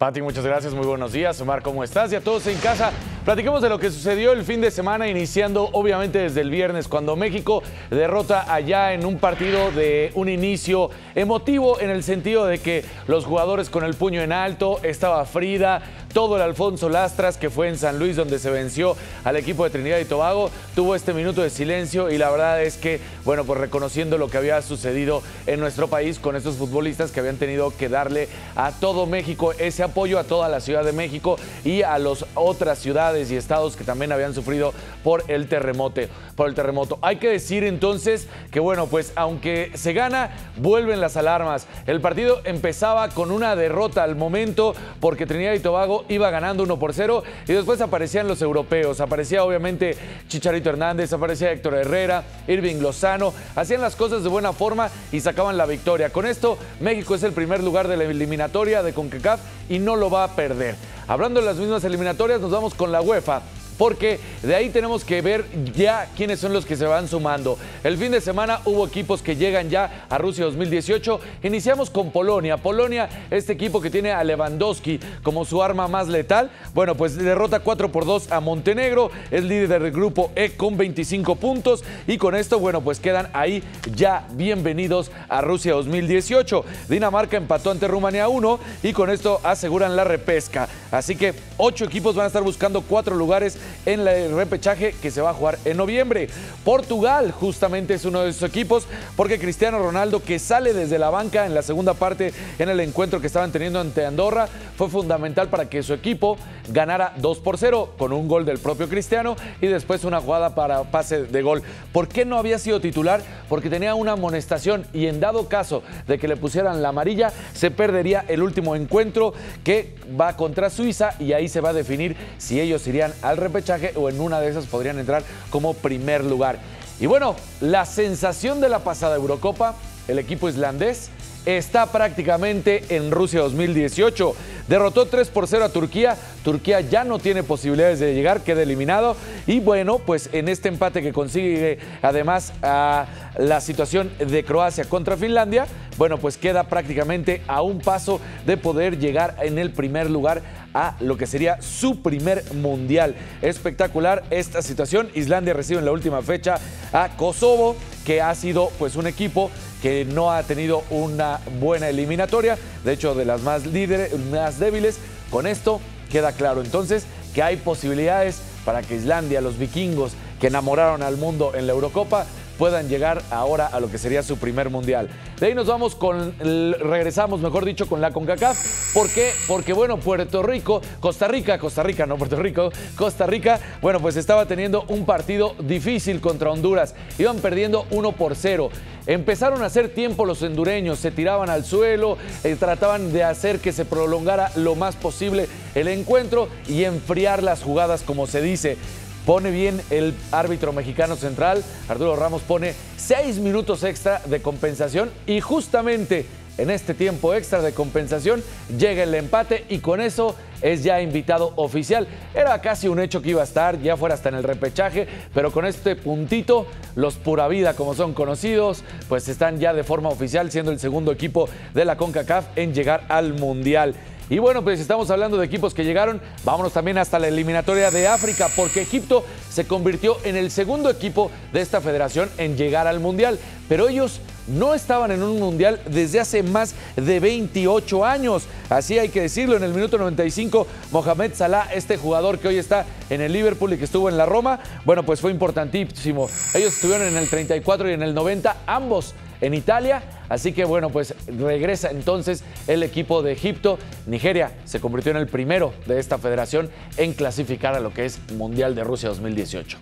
Pati, muchas gracias, muy buenos días. Omar, ¿cómo estás? Y a todos en casa, platiquemos de lo que sucedió el fin de semana, iniciando obviamente desde el viernes, cuando México derrota allá en un partido de un inicio emotivo, en el sentido de que los jugadores con el puño en alto, estaba Frida, todo el Alfonso Lastras, que fue en San Luis donde se venció al equipo de Trinidad y Tobago, tuvo este minuto de silencio y la verdad es que, bueno, pues reconociendo lo que había sucedido en nuestro país con estos futbolistas que habían tenido que darle a todo México ese apoyo, a toda la Ciudad de México y a las otras ciudades y estados que también habían sufrido por el terremoto. Por el terremoto. Hay que decir entonces que, bueno, pues aunque se gana, vuelven las alarmas. El partido empezaba con una derrota al momento porque Trinidad y Tobago iba ganando 1 por 0 y después aparecían los europeos. Aparecía obviamente Chicharito Hernández, aparecía Héctor Herrera, Irving Lozano. Hacían las cosas de buena forma y sacaban la victoria. Con esto, México es el primer lugar de la eliminatoria de CONCACAF y no lo va a perder. Hablando de las mismas eliminatorias, nos vamos con la UEFA porque de ahí tenemos que ver ya quiénes son los que se van sumando. El fin de semana hubo equipos que llegan ya a Rusia 2018. Iniciamos con Polonia. Polonia, este equipo que tiene a Lewandowski como su arma más letal, bueno, pues derrota 4 por 2 a Montenegro, es líder del grupo E con 25 puntos y con esto, bueno, pues quedan ahí ya bienvenidos a Rusia 2018. Dinamarca empató ante Rumanía 1 y con esto aseguran la repesca. Así que ocho equipos van a estar buscando cuatro lugares en el repechaje que se va a jugar en noviembre. Portugal justamente es uno de esos equipos porque Cristiano Ronaldo que sale desde la banca en la segunda parte en el encuentro que estaban teniendo ante Andorra fue fundamental para que su equipo ganara 2 por 0 con un gol del propio Cristiano y después una jugada para pase de gol. ¿Por qué no había sido titular? Porque tenía una amonestación y en dado caso de que le pusieran la amarilla se perdería el último encuentro que va contra Suiza y ahí se va a definir si ellos irían al o en una de esas podrían entrar como primer lugar. Y bueno, la sensación de la pasada Eurocopa, el equipo islandés, está prácticamente en Rusia 2018. Derrotó 3 por 0 a Turquía. Turquía ya no tiene posibilidades de llegar, queda eliminado. Y bueno, pues en este empate que consigue además a la situación de Croacia contra Finlandia, bueno, pues queda prácticamente a un paso de poder llegar en el primer lugar a lo que sería su primer mundial. Espectacular esta situación. Islandia recibe en la última fecha a Kosovo, que ha sido pues un equipo que no ha tenido una buena eliminatoria, de hecho de las más líderes, más débiles. Con esto queda claro entonces que hay posibilidades para que Islandia, los vikingos que enamoraron al mundo en la Eurocopa, puedan llegar ahora a lo que sería su primer mundial. De ahí nos vamos con, regresamos, mejor dicho, con la CONCACAF. ¿Por qué? Porque, bueno, Puerto Rico, Costa Rica, Costa Rica, no Puerto Rico, Costa Rica, bueno, pues estaba teniendo un partido difícil contra Honduras. Iban perdiendo 1 por 0. Empezaron a hacer tiempo los hondureños, se tiraban al suelo, eh, trataban de hacer que se prolongara lo más posible el encuentro y enfriar las jugadas, como se dice. Pone bien el árbitro mexicano central, Arturo Ramos pone seis minutos extra de compensación y justamente en este tiempo extra de compensación llega el empate y con eso es ya invitado oficial. Era casi un hecho que iba a estar, ya fuera hasta en el repechaje, pero con este puntito, los pura vida, como son conocidos, pues están ya de forma oficial siendo el segundo equipo de la CONCACAF en llegar al Mundial. Y bueno, pues estamos hablando de equipos que llegaron, vámonos también hasta la eliminatoria de África, porque Egipto se convirtió en el segundo equipo de esta federación en llegar al Mundial, pero ellos no estaban en un Mundial desde hace más de 28 años. Así hay que decirlo, en el minuto 95, Mohamed Salah, este jugador que hoy está en el Liverpool y que estuvo en la Roma, bueno, pues fue importantísimo. Ellos estuvieron en el 34 y en el 90, ambos en Italia. Así que bueno, pues regresa entonces el equipo de Egipto. Nigeria se convirtió en el primero de esta federación en clasificar a lo que es Mundial de Rusia 2018.